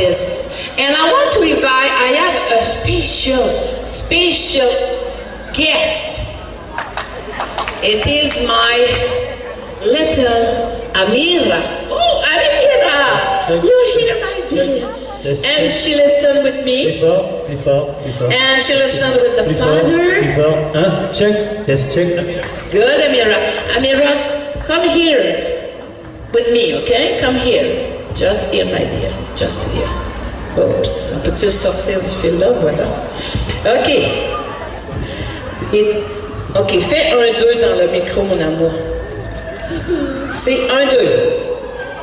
this. And I want to invite, I have a special, special guest. It is my little Amira. Oh, Amira! You're here, my dear. And she listened with me. Plus fort, plus fort, plus fort. And she listened with the Plus fort, plus father. fort. Hein? Check. Yes, check. Good, Amira. Amira, come here with me, okay? Come here. Just here, my dear. Just here. Oups, on peut-tu sortir du fil là? Voilà. OK. Et- OK, fais un 2 dans le micro, mon amour. C'est un 2.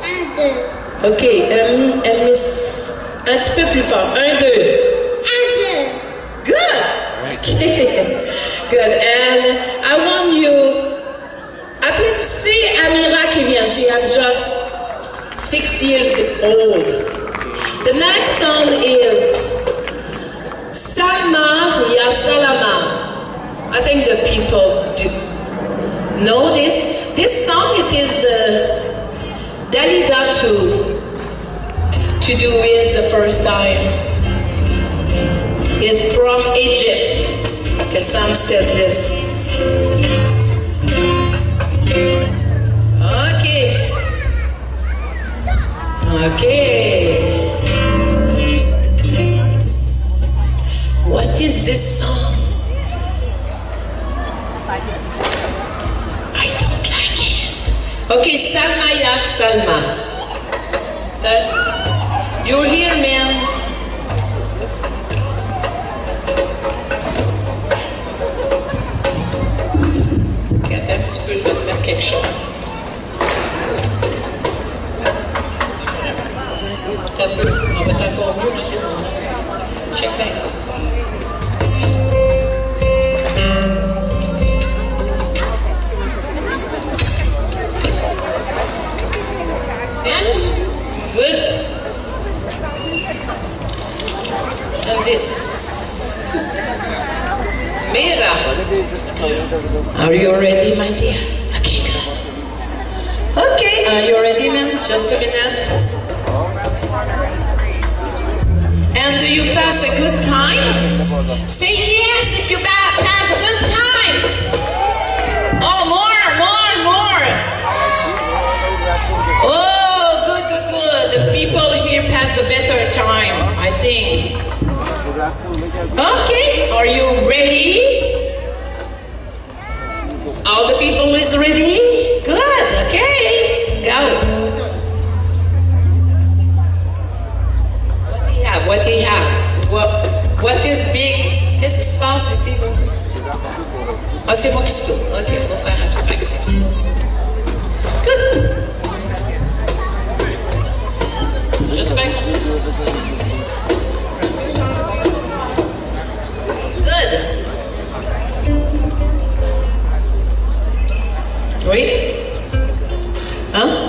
Un, deux. OK, um, um, un petit peu plus fort. Un 2. Un, deux. Good. Okay. Good. And I want you. Après, c'est Amira qui vient. She is just six years old. The next song is Salma Ya Salama. I think the people do know this. This song it is the Dalida to to do it the first time is from Egypt. Some said this. Okay. What is this song? I don't like it. Okay, Salma Ya Salama. Uh, you're here, man. Are you ready, my dear? Okay, good. Okay, are you ready, ma'am? Just a minute. And do you pass a good time? Say yes if you pass a good time. Oh, more, more, more. Oh, good, good, good. The people here pass the better time, I think. Okay, are you ready? All the people is ready? Good, okay, go. Qu'est-ce qui se passe ici? Ah, c'est moi qui se tourne? Ok, on va faire abstraction. Good. J'espère. Good. Oui? Hein?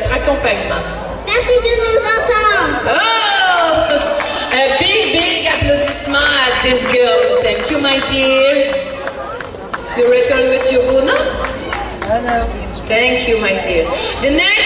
Accompagnement. Merci de nous entendre. Oh! A big, big applaudissement at this girl. Thank you, my dear. You return with your Buna? Thank you, my dear. The next.